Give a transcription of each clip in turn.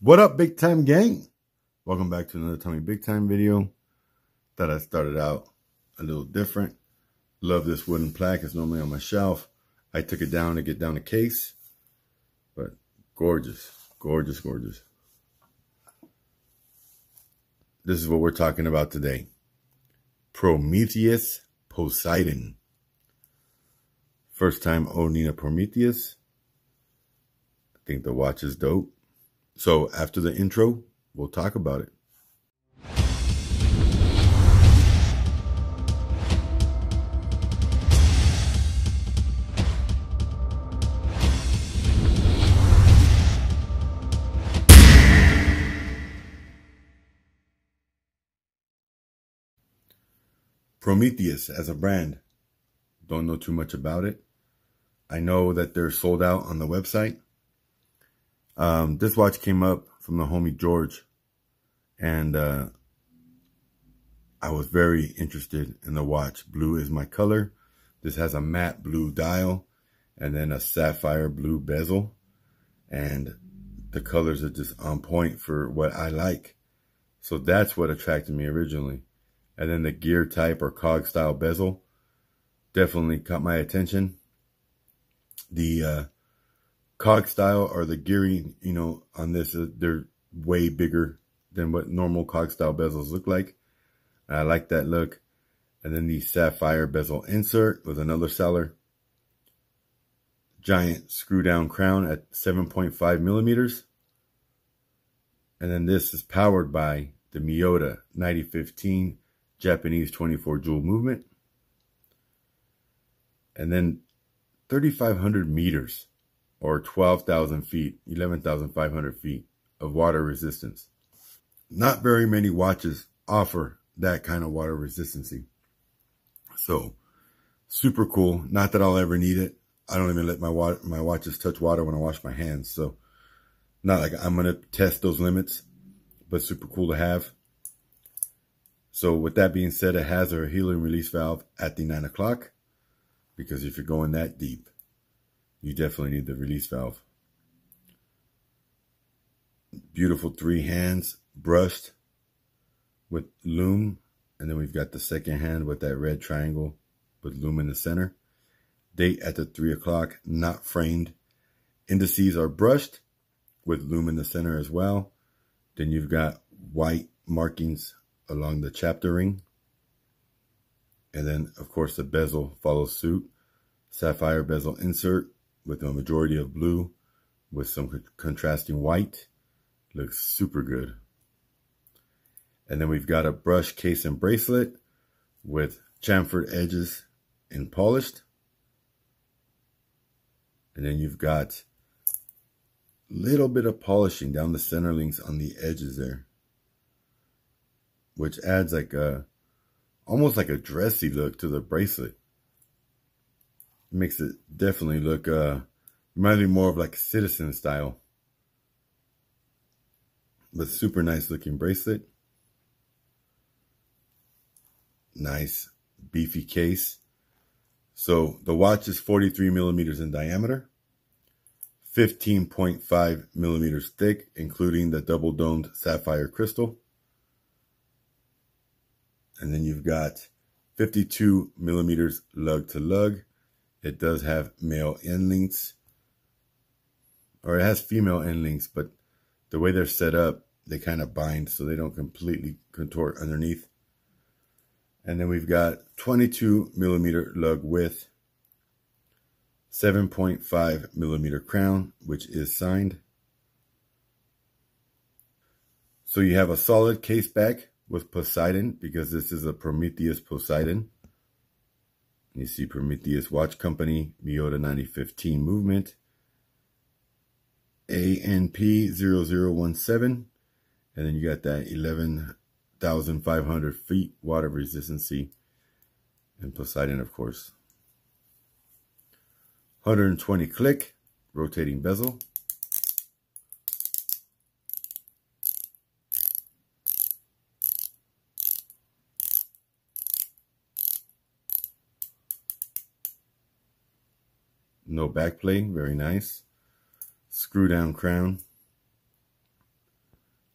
What up, big time gang? Welcome back to another Tommy Big Time video. Thought I started out a little different. Love this wooden plaque. It's normally on my shelf. I took it down to get down the case. But gorgeous, gorgeous, gorgeous. This is what we're talking about today. Prometheus Poseidon. First time owning a Prometheus. I think the watch is dope. So after the intro, we'll talk about it. Prometheus as a brand. Don't know too much about it. I know that they're sold out on the website. Um, this watch came up from the homie George, and uh, I was very interested in the watch. Blue is my color. This has a matte blue dial and then a sapphire blue bezel. And the colors are just on point for what I like. So that's what attracted me originally. And then the gear type or cog style bezel definitely caught my attention. The uh, cog style or the gearing, you know, on this, uh, they're way bigger than what normal cog style bezels look like. I like that look. And then the sapphire bezel insert with another seller. Giant screw down crown at 7.5 millimeters. And then this is powered by the Miyota 9015 Japanese 24 jewel movement. And then 3,500 meters or 12,000 feet, 11,500 feet of water resistance. Not very many watches offer that kind of water resistancy. So super cool. Not that I'll ever need it. I don't even let my my watches touch water when I wash my hands. So not like I'm going to test those limits, but super cool to have. So with that being said, it has a helium release valve at the nine o'clock because if you're going that deep, you definitely need the release valve. Beautiful three hands brushed with lume. And then we've got the second hand with that red triangle with lume in the center. Date at the three o'clock, not framed. Indices are brushed with lume in the center as well. Then you've got white markings along the chapter ring. And then, of course, the bezel follows suit. Sapphire bezel insert with a majority of blue with some contrasting white. Looks super good. And then we've got a brush case and bracelet with chamfered edges and polished. And then you've got a little bit of polishing down the center links on the edges there. Which adds like a, almost like a dressy look to the bracelet. Makes it definitely look, uh, reminds me more of like citizen style. But super nice looking bracelet. Nice beefy case. So the watch is 43 millimeters in diameter, 15.5 millimeters thick, including the double domed sapphire crystal. And then you've got 52 millimeters lug to lug. It does have male end links, or it has female end links, but the way they're set up, they kind of bind so they don't completely contort underneath. And then we've got 22 millimeter lug width, 7.5 millimeter crown, which is signed. So you have a solid case back with Poseidon because this is a Prometheus Poseidon. You see Prometheus Watch Company, Miyota 9015 movement, ANP0017, and then you got that 11,500 feet water resistancy and Poseidon, of course. 120 click, rotating bezel. No backplay, very nice. Screw down crown.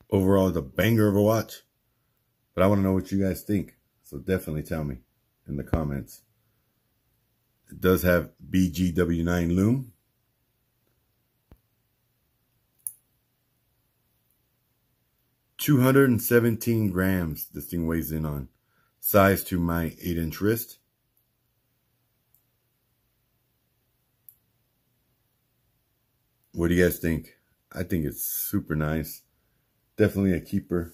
overall, the banger of a watch. But I want to know what you guys think. So definitely tell me in the comments. It does have BGW9 lume. Two hundred and seventeen grams this thing weighs in on. Size to my eight inch wrist. What do you guys think? I think it's super nice. Definitely a keeper.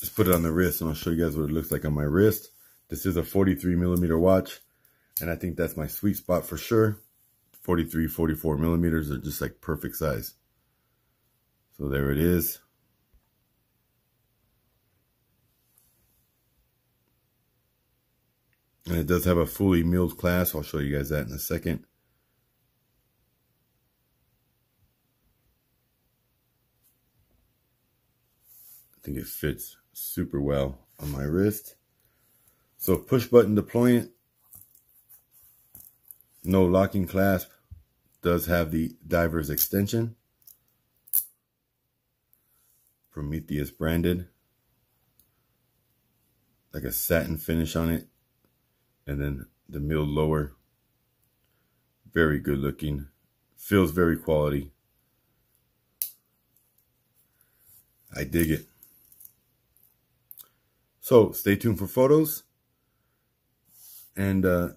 Just put it on the wrist and I'll show you guys what it looks like on my wrist. This is a 43 millimeter watch and I think that's my sweet spot for sure. 43, 44 millimeters are just like perfect size. So there it is. And it does have a fully milled clasp. I'll show you guys that in a second. I think it fits super well on my wrist. So push button deployant, no locking clasp, does have the diver's extension. Prometheus branded. Like a satin finish on it. And then the mill lower. Very good looking. Feels very quality. I dig it. So stay tuned for photos. And uh,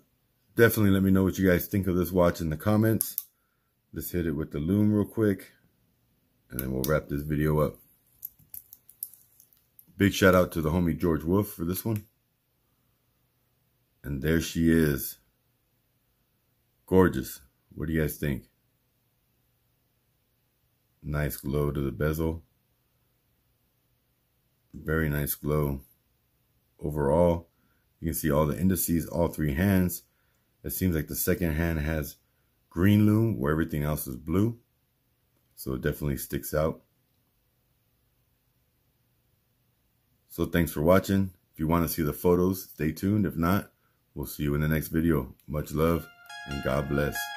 definitely let me know what you guys think of this watch in the comments. Let's hit it with the lume real quick. And then we'll wrap this video up. Big shout out to the homie George Wolf for this one. And there she is. Gorgeous. What do you guys think? Nice glow to the bezel. Very nice glow overall. You can see all the indices, all three hands. It seems like the second hand has green lume where everything else is blue. So it definitely sticks out. So thanks for watching. If you want to see the photos, stay tuned. If not, we'll see you in the next video. Much love and God bless.